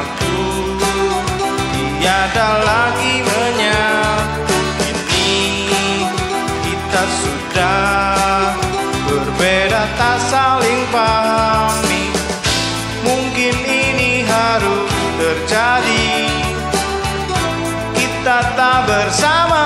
waktu. Tiada lagi menyatu. Kini kita sudah berbeda tak saling pahami. Mungkin ini harus terjadi. Kita tak bersama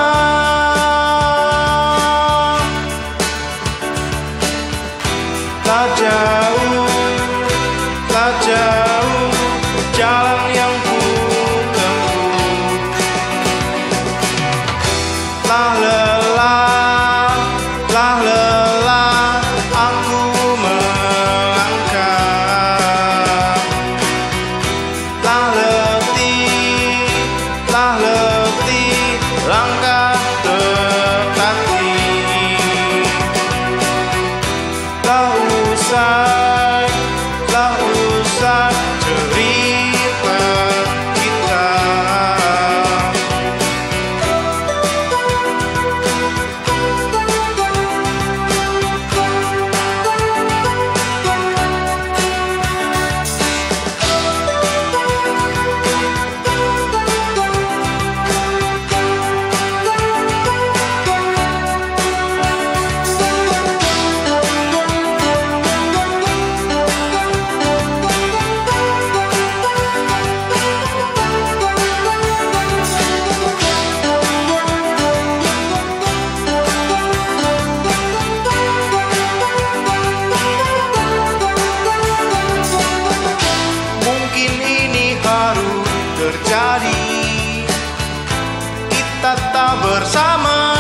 bersama.